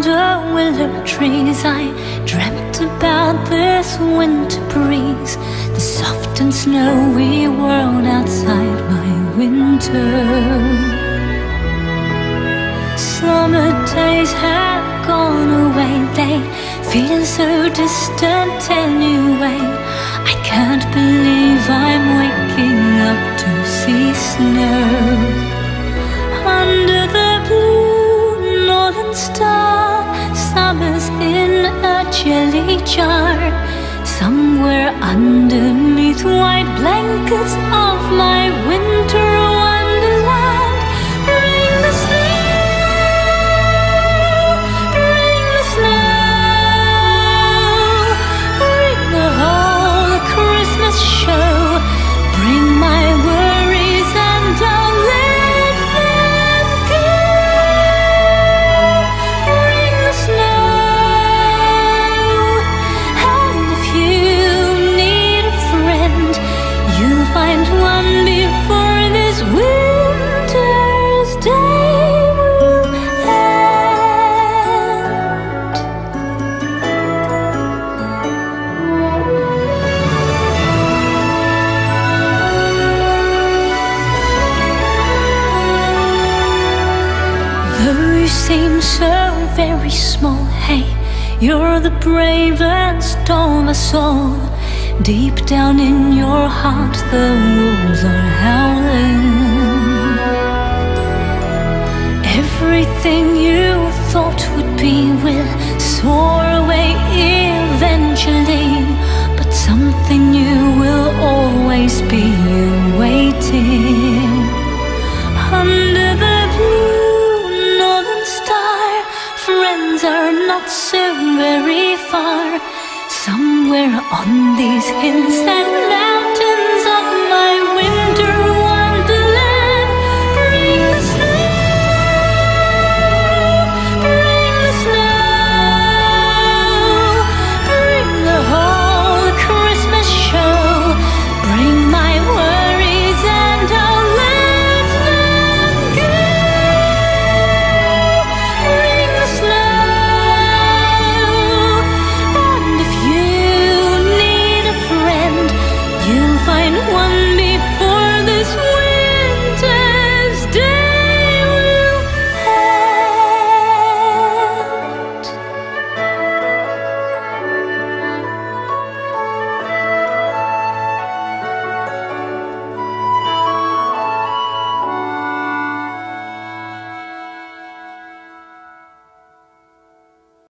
Under willow trees, I dreamt about this winter breeze, the soft and snowy world outside my window. Summer days have gone away, they feel so distant anyway. I can't believe I'm waking up to see snow jelly jar. Somewhere underneath white blankets of my winter seem so very small, hey, you're the bravest of us all. Deep down in your heart, the wolves are howling. Everything you thought would be will soar away friends are not so very far. Somewhere on these hills